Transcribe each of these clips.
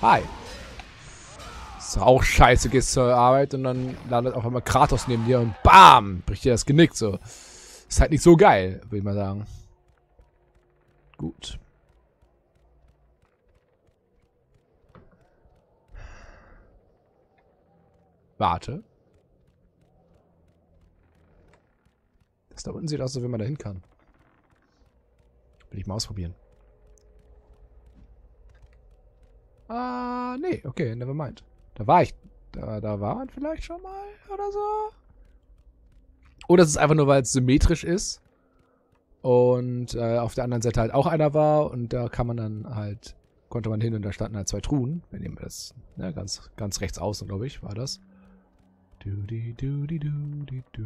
Hi. Ist auch scheiße, gehst zur Arbeit und dann landet auf einmal Kratos neben dir und BAM! Bricht dir das Genick so. Ist halt nicht so geil, würde ich mal sagen. Gut. Warte. Das da unten sieht aus, als wenn man da hin kann. Will ich mal ausprobieren. Ah, nee, okay, never mind. Da war ich. Da, da war man vielleicht schon mal oder so. Oder es ist einfach nur, weil es symmetrisch ist. Und äh, auf der anderen Seite halt auch einer war. Und da kann man dann halt, konnte man hin und da standen halt zwei Truhen. Wir nehmen das ne, ganz, ganz rechts außen, glaube ich, war das. Du, di, du, di, du, di, du.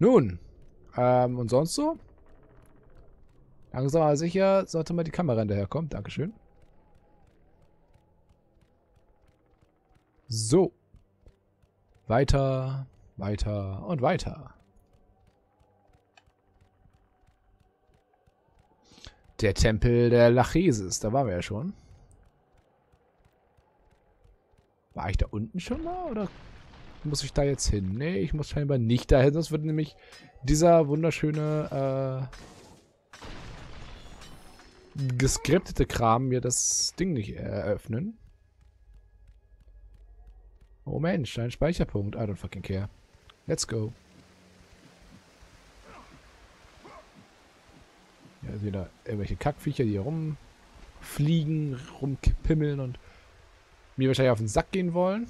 Nun, ähm, und sonst so? Langsam aber sicher sollte mal die Kamera hinterherkommen. Dankeschön. So. Weiter, weiter und weiter. Der Tempel der Lachesis, da waren wir ja schon. War ich da unten schon mal oder muss ich da jetzt hin? Nee, ich muss scheinbar nicht dahin, sonst würde nämlich dieser wunderschöne äh, geskriptete Kram mir das Ding nicht eröffnen. Oh Mensch, ein Speicherpunkt. I don't fucking care. Let's go. Ja, wieder irgendwelche Kackviecher, die hier rumfliegen, rumpimmeln und mir wahrscheinlich auf den Sack gehen wollen.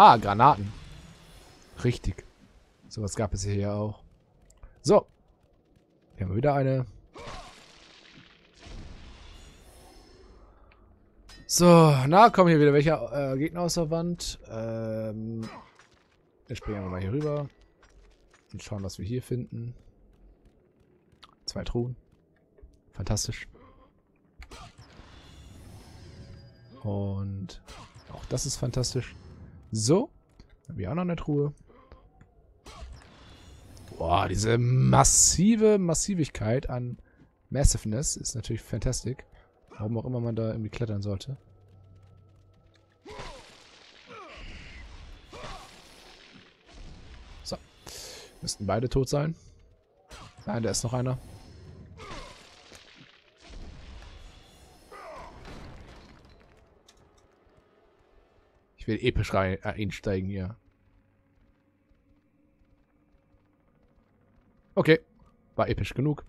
Ah, Granaten. Richtig. Sowas gab es hier auch. So. Hier haben wir wieder eine. So, na, kommen hier wieder welche äh, Gegner aus der Wand. Ähm, wir springen wir mal hier rüber. Und schauen, was wir hier finden. Zwei Truhen. Fantastisch. Und auch das ist fantastisch. So. Dann haben wir auch noch eine Truhe. Boah, diese massive Massivigkeit an Massiveness ist natürlich fantastisch. Warum auch immer man da irgendwie klettern sollte. So. Müssten beide tot sein. Nein, da ist noch einer. Will episch rein, äh, einsteigen hier. Okay. War episch genug.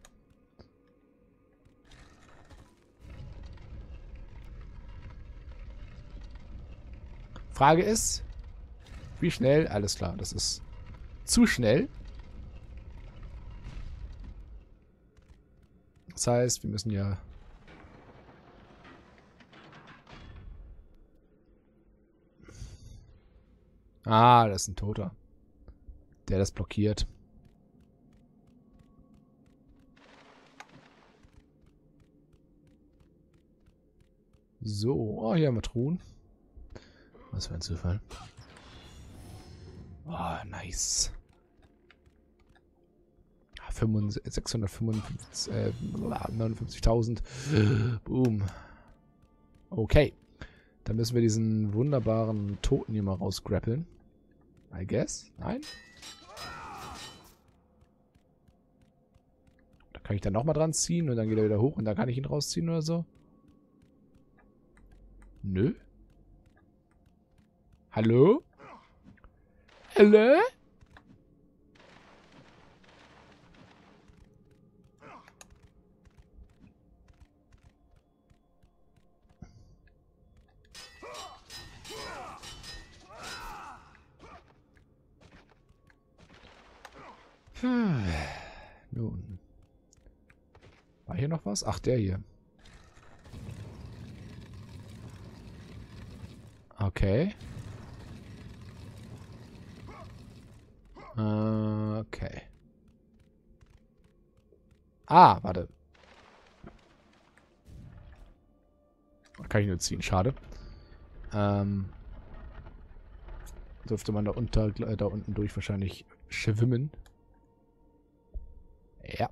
Frage ist, wie schnell? Alles klar, das ist zu schnell. Das heißt, wir müssen ja... Ah, das ist ein Toter. Der das blockiert. So, oh, hier haben wir Truhen. Was für ein Zufall. Oh, nice. 659.000. Äh, 59.000. Boom. Okay. Dann müssen wir diesen wunderbaren Toten hier mal rausgrappeln. I guess. Nein? Da kann ich dann nochmal dran ziehen und dann geht er wieder hoch und dann kann ich ihn rausziehen oder so. Nö. Hallo? Hallo? Hm. Nun. War hier noch was? Ach, der hier. Okay. Okay. Ah, warte. Kann ich nur ziehen, schade. Ähm, dürfte man da, unter, äh, da unten durch wahrscheinlich schwimmen. Ja.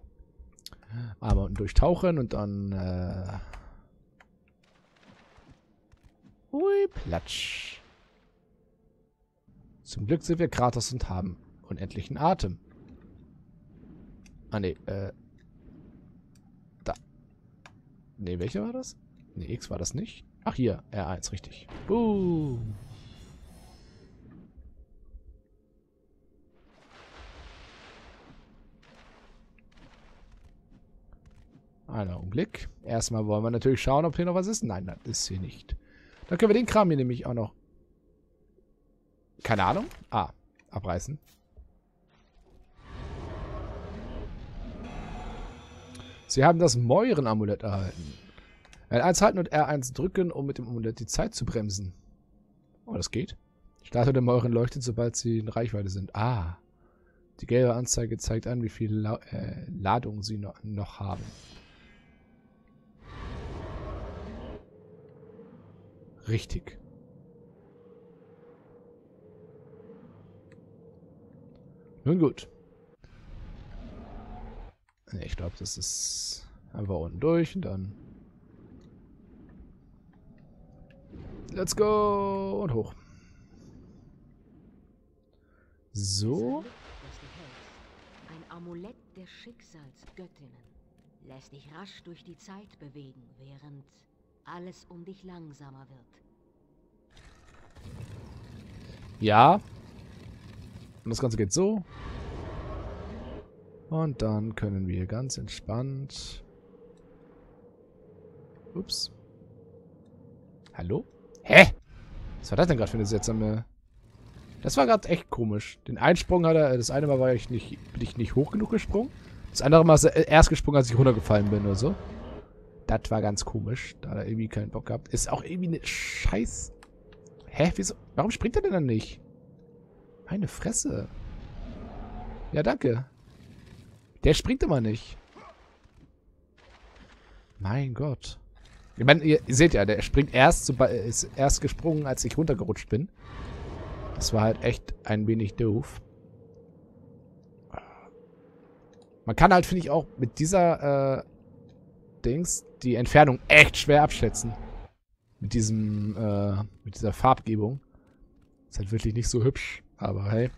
Aber unten durchtauchen und dann... Äh, hui, platsch. Zum Glück sind wir Kratos und haben unendlichen Atem. Ah, ne, äh... Da. Ne, welcher war das? Ne, X war das nicht. Ach, hier, R1, richtig. Uh. Einen Augenblick. Erstmal wollen wir natürlich schauen, ob hier noch was ist. Nein, das ist hier nicht. Dann können wir den Kram hier nämlich auch noch... Keine Ahnung. Ah, abreißen. Sie haben das Mäuren-Amulett erhalten. R1 halten und R1 drücken, um mit dem Amulett die Zeit zu bremsen. Oh, das geht. Statue der Mäuren leuchtet, sobald sie in Reichweite sind. Ah. Die gelbe Anzeige zeigt an, wie viel La äh, Ladung sie no noch haben. Richtig. Nun gut. Ich glaube, das ist einfach unten durch und dann... Let's go! Und hoch. So. Ein Amulett der Schicksalsgöttinnen lässt dich rasch durch die Zeit bewegen, während alles um dich langsamer wird. Ja. Und das Ganze geht so. Und dann können wir ganz entspannt... Ups. Hallo? Hä? Was war das denn gerade für eine seltsame... Das war gerade echt komisch. Den Einsprung hat er... Das eine Mal war ich nicht, bin ich nicht hoch genug gesprungen. Das andere Mal ist er erst gesprungen, als ich runtergefallen bin oder so. Das war ganz komisch. Da hat er irgendwie keinen Bock gehabt. Ist auch irgendwie eine Scheiß... Hä? Wieso? Warum springt er denn dann nicht? Meine Fresse. Ja, danke. Der springt immer nicht. Mein Gott. Ich meine, ihr, seht ja, der springt erst, ist erst gesprungen, als ich runtergerutscht bin. Das war halt echt ein wenig doof. Man kann halt, finde ich, auch mit dieser äh, Dings die Entfernung echt schwer abschätzen. Mit diesem, äh, mit dieser Farbgebung. Ist halt wirklich nicht so hübsch, aber hey.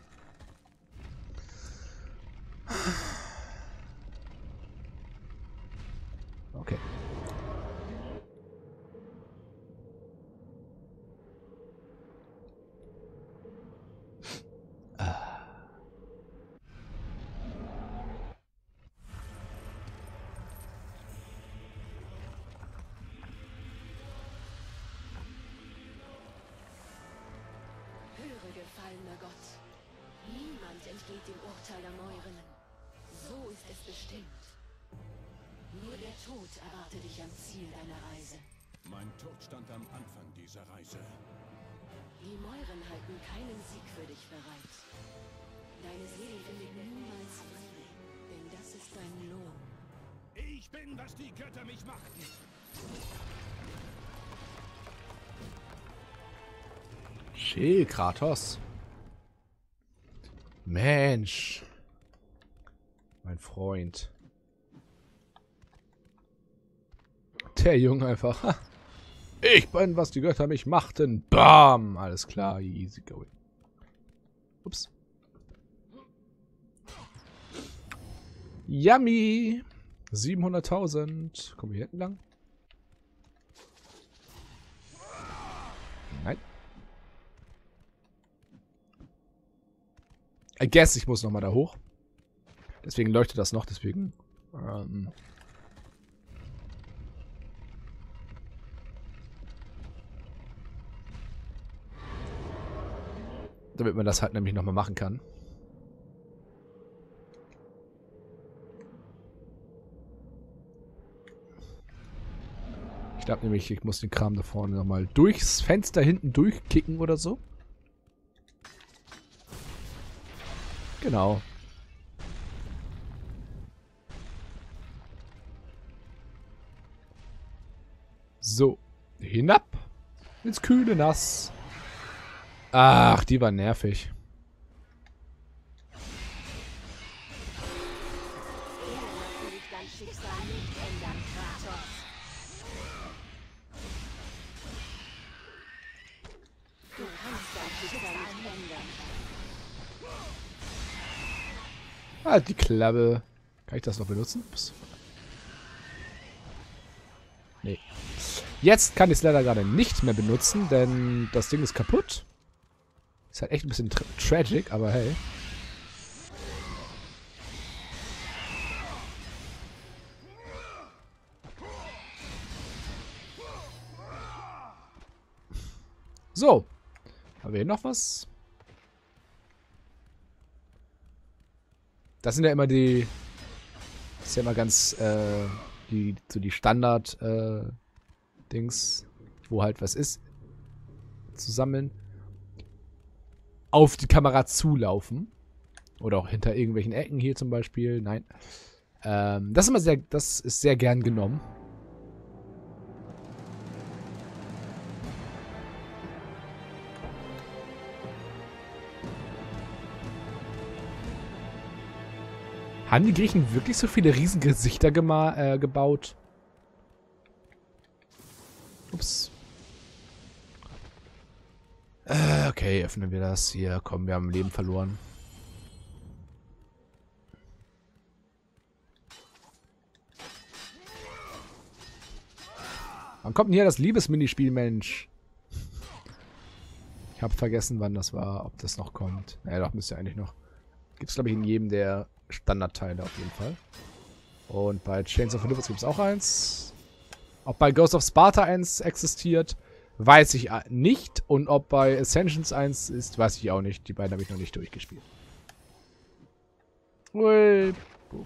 Gefallener Gott. Niemand entgeht dem Urteil der Mäurinnen. So ist es bestimmt. Nur der Tod erwarte dich am Ziel deiner Reise. Mein Tod stand am Anfang dieser Reise. Die Mäuren halten keinen Sieg für dich bereit. Deine Seele findet niemals Frieden, denn das ist dein Lohn. Ich bin, was die Götter mich machten. Chill, Kratos. Mensch. Mein Freund. Der Junge einfach. Ich bin, was die Götter mich machten. Bam. Alles klar. Easy going. Ups. Yummy. 700.000. Kommen hier hinten lang? Nein. I guess, ich muss nochmal da hoch. Deswegen leuchtet das noch, deswegen. Ähm, damit man das halt nämlich nochmal machen kann. Ich glaube nämlich, ich muss den Kram da vorne nochmal durchs Fenster hinten durchkicken oder so. Genau. So, hinab ins kühle Nass. Ach, die war nervig. Halt die Klappe. Kann ich das noch benutzen? Ups. Nee. Jetzt kann ich es leider gerade nicht mehr benutzen, denn das Ding ist kaputt. Ist halt echt ein bisschen tra tragic, aber hey. So. Haben wir hier noch was? Das sind ja immer die. Das ist ja immer ganz. Äh, die, so die Standard. Äh. Wo halt was ist. Zu sammeln. Auf die Kamera zulaufen. Oder auch hinter irgendwelchen Ecken hier zum Beispiel. Nein. Ähm, das ist immer sehr. Das ist sehr gern genommen. Haben die Griechen wirklich so viele Riesengesichter äh, gebaut? Ups. Äh, okay, öffnen wir das. Hier, komm, wir haben Leben verloren. Wann kommt denn hier das Liebesminispiel, Mensch? Ich habe vergessen, wann das war, ob das noch kommt. Naja, doch, müsste eigentlich noch. Gibt es, glaube ich, in jedem der Standardteile auf jeden Fall. Und bei Chains of Olympus gibt es auch eins. Ob bei Ghost of Sparta eins existiert, weiß ich äh, nicht. Und ob bei Ascensions eins ist, weiß ich auch nicht. Die beiden habe ich noch nicht durchgespielt. Ui. Boom.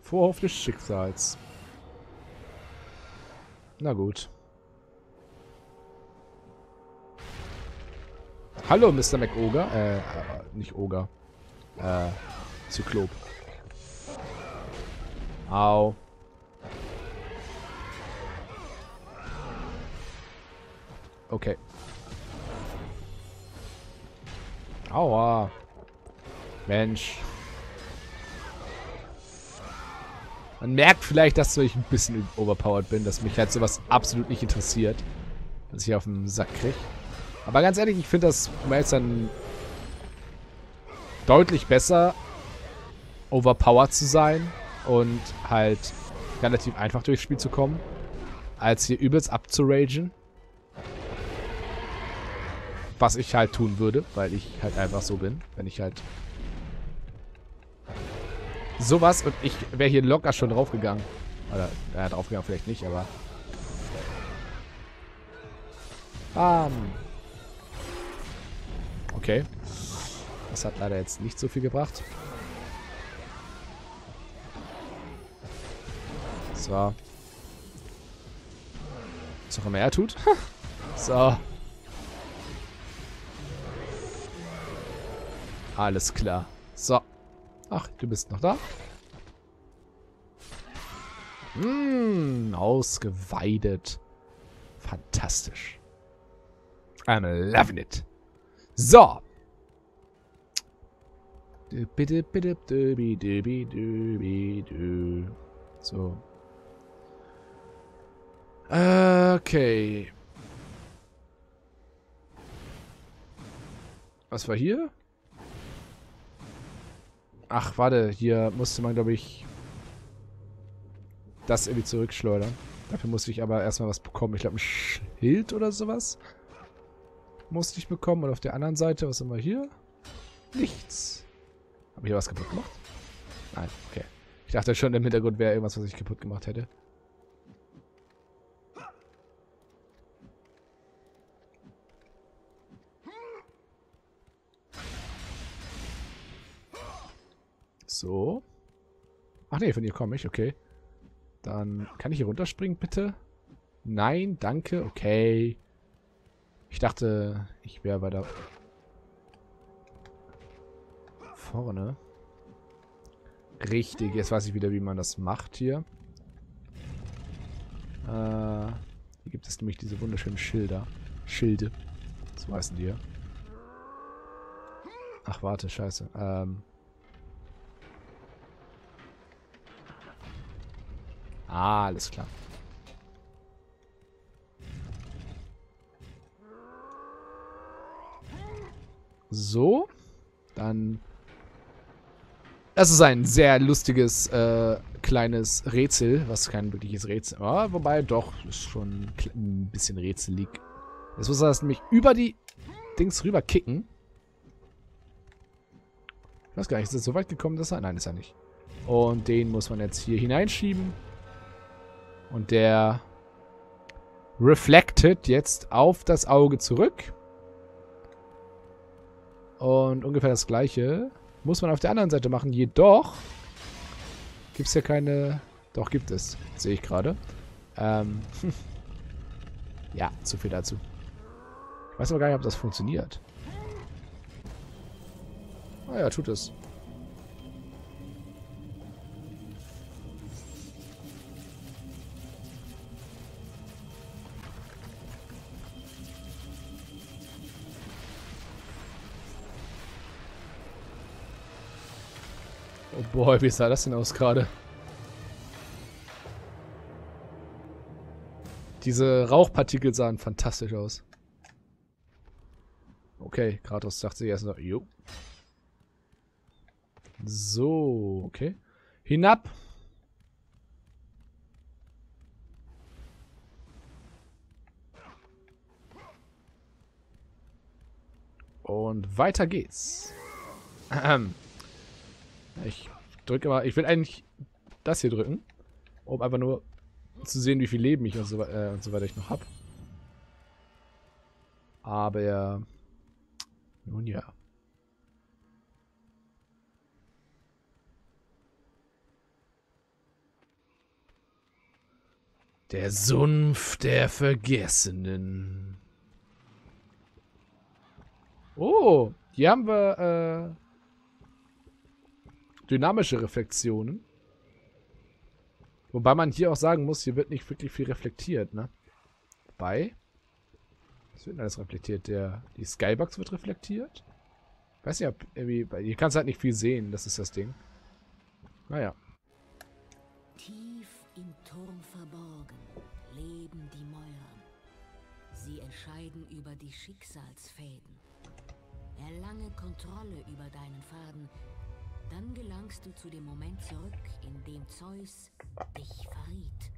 Vorhof des Schicksals. Na gut. Hallo, Mr. McOger. Äh, äh, nicht Oger. Äh, Zyklop. Au. Okay. Aua. Mensch. Man merkt vielleicht, dass ich ein bisschen overpowered bin, dass mich halt sowas absolut nicht interessiert. Dass ich auf den Sack kriege. Aber ganz ehrlich, ich finde das, jetzt dann deutlich besser, overpowered zu sein und halt relativ einfach durchs Spiel zu kommen, als hier übelst abzuragen. Was ich halt tun würde, weil ich halt einfach so bin, wenn ich halt sowas und ich wäre hier locker schon draufgegangen. Oder, ja, draufgegangen vielleicht nicht, aber... Bam. Okay. Das hat leider jetzt nicht so viel gebracht. So. Was auch immer er tut. so. Alles klar. So. Ach, du bist noch da? Mmh, ausgeweidet. Fantastisch. I'm loving it. So. So. Okay. Was war hier? Ach, warte. Hier musste man, glaube ich, das irgendwie zurückschleudern. Dafür musste ich aber erstmal was bekommen. Ich glaube, ein Schild oder sowas musste ich bekommen. Und auf der anderen Seite, was haben wir hier? Nichts. Habe ich hier was kaputt gemacht? Nein, okay. Ich dachte schon, im Hintergrund wäre irgendwas, was ich kaputt gemacht hätte. So. Ach nee, von ihr komme ich, okay. Dann kann ich hier runterspringen, bitte? Nein, danke, okay. Ich dachte, ich wäre bei der... Vorne. Richtig, jetzt weiß ich wieder, wie man das macht hier. Äh, hier gibt es nämlich diese wunderschönen Schilder. Schilde. So heißen die hier. Ach, warte, scheiße. Ähm. Ah, alles klar. So. Dann. Das ist ein sehr lustiges äh, kleines Rätsel, was kein wirkliches Rätsel war. Wobei doch, ist schon ein bisschen rätselig. Jetzt muss er das nämlich über die Dings rüber kicken. Ich weiß gar nicht, ist es so weit gekommen, dass er... Nein, ist er nicht. Und den muss man jetzt hier hineinschieben. Und der reflected jetzt auf das Auge zurück. Und ungefähr das gleiche muss man auf der anderen Seite machen. Jedoch gibt es ja keine... Doch, gibt es. Sehe ich gerade. Ähm, ja, zu viel dazu. Ich weiß aber gar nicht, ob das funktioniert. Ah ja, tut es. Boy, wie sah das denn aus gerade? Diese Rauchpartikel sahen fantastisch aus. Okay, Kratos sagt sich erst noch, jo. So, okay. Hinab. Und weiter geht's. Ich drücke mal, ich will eigentlich das hier drücken, um einfach nur zu sehen, wie viel Leben ich und so, äh, und so weiter ich noch habe. Aber nun ja. Der Sumpf der Vergessenen. Oh, hier haben wir äh, dynamische Reflexionen. Wobei man hier auch sagen muss, hier wird nicht wirklich viel reflektiert, ne? Wobei, was wird denn alles reflektiert? Der, die Skybox wird reflektiert? Ich weiß nicht, ob irgendwie, hier kannst du halt nicht viel sehen, das ist das Ding. Naja. Tief im Turm verborgen leben die Mäuren. Sie entscheiden über die Schicksalsfäden. Erlange Kontrolle über deinen Faden, dann gelangst du zu dem Moment zurück, in dem Zeus dich verriet.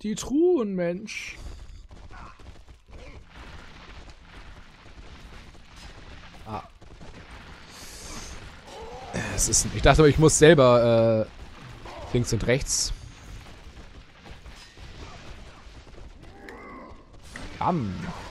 Die Truhen, Mensch. Ah. Es ist, ich dachte, ich muss selber äh, links und rechts. Bam.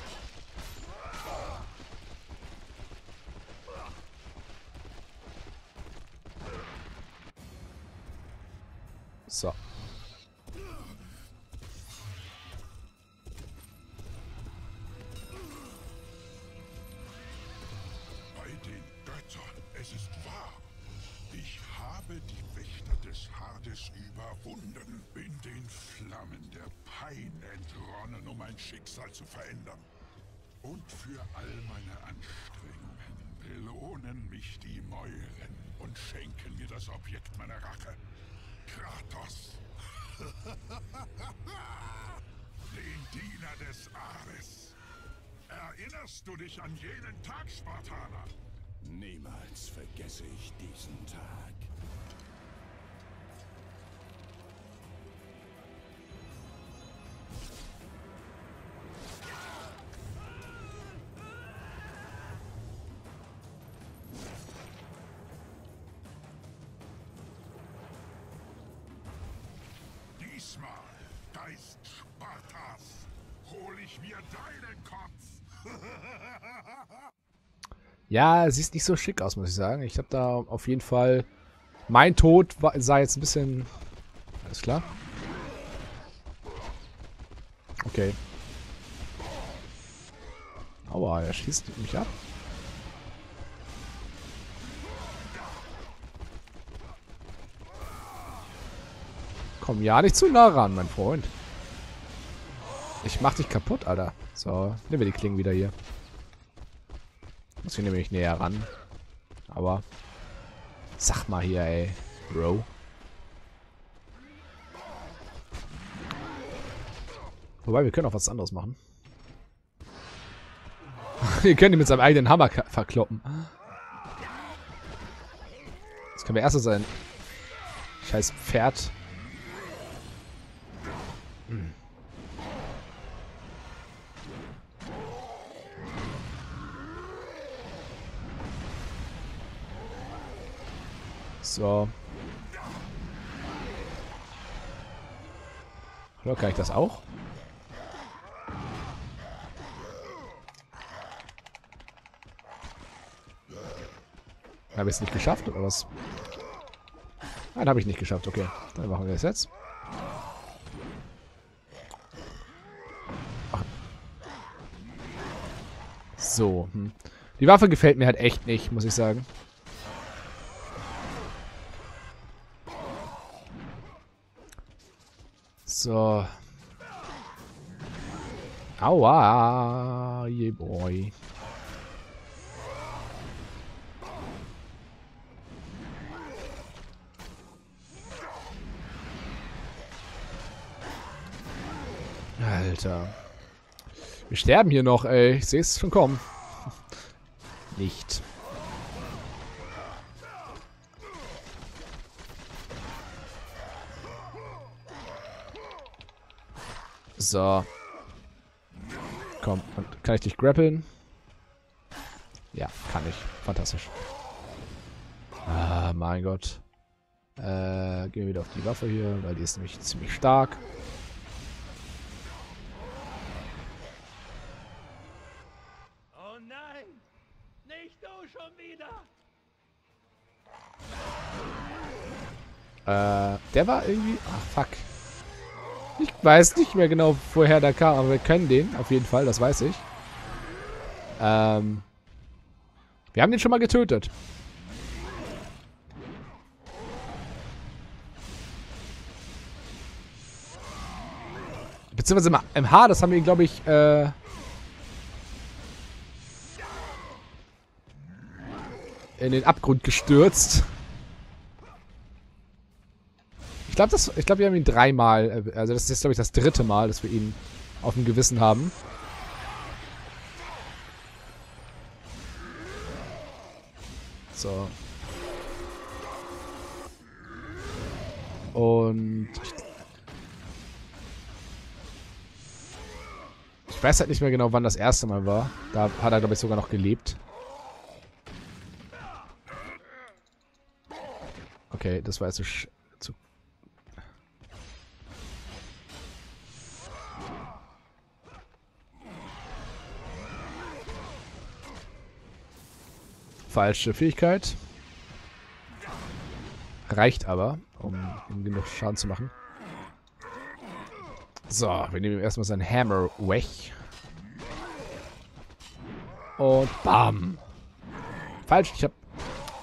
Erinnerst du dich an jenen Tag, Spartaner? Niemals vergesse ich diesen Tag. Diesmal, Geist Spartas, hol ich mir deinen Ja, siehst nicht so schick aus, muss ich sagen. Ich habe da auf jeden Fall... Mein Tod war, sah jetzt ein bisschen... Alles klar. Okay. Aua, er schießt mich ab. Komm ja nicht zu nah ran, mein Freund. Ich mach dich kaputt, Alter. So, nehmen wir die Klingen wieder hier. Muss ich nämlich näher ran. Aber. Sag mal hier, ey. Bro. Wobei, wir können auch was anderes machen. wir können ihn mit seinem eigenen Hammer verkloppen. Jetzt können wir erst sein scheiß Pferd So. Hallo, kann ich das auch? Habe ich es nicht geschafft, oder was? Nein, habe ich nicht geschafft. Okay, dann machen wir das jetzt. So. Hm. Die Waffe gefällt mir halt echt nicht, muss ich sagen. So. Aua, je boy. Alter. Wir sterben hier noch, ey. Ich sehe es schon kommen. Nicht. So. Komm, kann ich dich grappeln? Ja, kann ich. Fantastisch. Ah, mein Gott. Äh, gehen wir wieder auf die Waffe hier, weil die ist nämlich ziemlich stark. Oh nein! Nicht du schon wieder! Äh, der war irgendwie... Ach, fuck. Ich weiß nicht mehr genau, woher der kam, aber wir können den, auf jeden Fall, das weiß ich. Ähm, wir haben den schon mal getötet. Beziehungsweise im, Haar, das haben wir, glaube ich, äh... in den Abgrund gestürzt. Ich glaube, glaub, wir haben ihn dreimal. Äh, also, das ist jetzt, glaube ich, das dritte Mal, dass wir ihn auf dem Gewissen haben. So. Und. Ich, weiß halt nicht mehr genau, wann das erste Mal war. Da hat er, glaube ich, sogar noch gelebt. Okay, das war jetzt so Falsche Fähigkeit. Reicht aber, um ihm genug Schaden zu machen. So, wir nehmen ihm erstmal seinen Hammer weg. Und bam. Falsch, ich hab...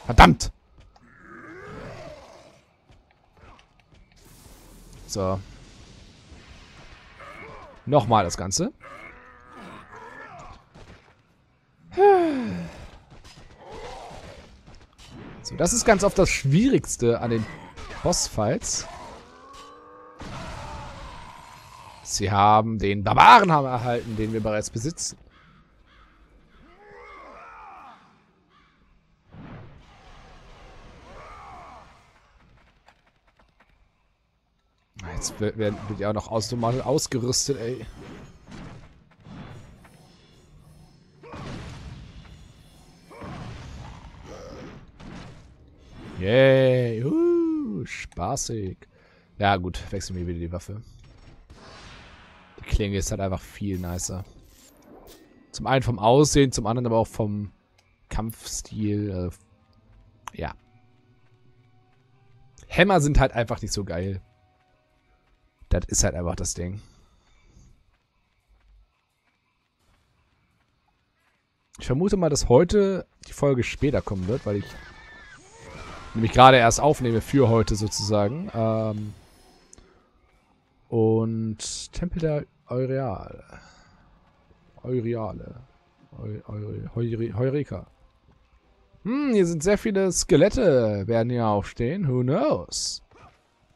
Verdammt! So. Nochmal das Ganze. Das ist ganz oft das Schwierigste an den Bossfights. Sie haben den Barbarenhammer erhalten, den wir bereits besitzen. Jetzt wird, wird ja auch noch ausgerüstet, ey. Yay. Uh, spaßig. Ja, gut. Wechseln wir wieder die Waffe. Die Klinge ist halt einfach viel nicer. Zum einen vom Aussehen, zum anderen aber auch vom Kampfstil. Äh, ja. Hämmer sind halt einfach nicht so geil. Das ist halt einfach das Ding. Ich vermute mal, dass heute die Folge später kommen wird, weil ich nämlich gerade erst aufnehme für heute sozusagen. Ähm und Tempel der Eureale. Eureale. Heureka. Hm, hier sind sehr viele Skelette, werden hier aufstehen. Who knows?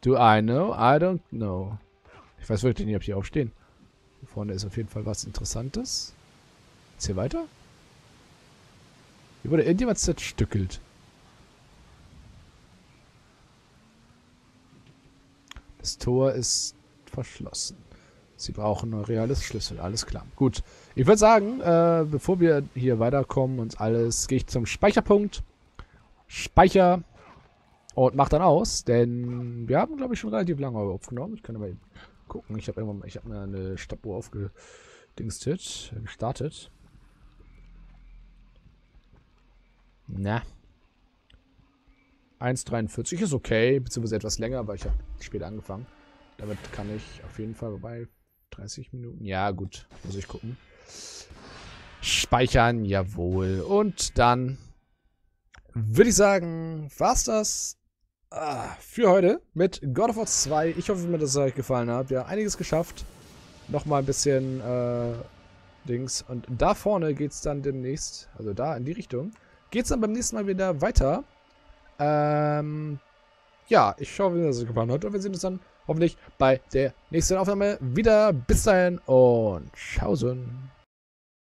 Do I know? I don't know. Ich weiß wirklich nicht, ob die aufstehen. Hier vorne ist auf jeden Fall was Interessantes. Ist hier weiter? Hier wurde irgendjemand zerstückelt. Das Tor ist verschlossen. Sie brauchen ein reales Schlüssel, alles klar. Gut, ich würde sagen, äh, bevor wir hier weiterkommen und alles, gehe ich zum Speicherpunkt. Speicher und mach dann aus, denn wir haben, glaube ich, schon relativ lange aufgenommen. Ich kann aber eben gucken. Ich habe irgendwann, ich habe mir eine Stoppuhr aufgedingstet, gestartet. Na. 1,43 ist okay, beziehungsweise etwas länger, weil ich habe später angefangen. Damit kann ich auf jeden Fall vorbei. 30 Minuten. Ja, gut. Muss ich gucken. Speichern, jawohl. Und dann würde ich sagen, war's das ah, für heute mit God of War 2. Ich hoffe, mir das euch gefallen hat. Wir haben einiges geschafft. Nochmal ein bisschen äh, Dings. Und da vorne geht's dann demnächst, also da in die Richtung, geht's dann beim nächsten Mal wieder weiter. Ähm, ja, ich hoffe, dass es gefallen hat. Und wir sehen uns dann hoffentlich bei der nächsten Aufnahme wieder. Bis dahin und tschaußen.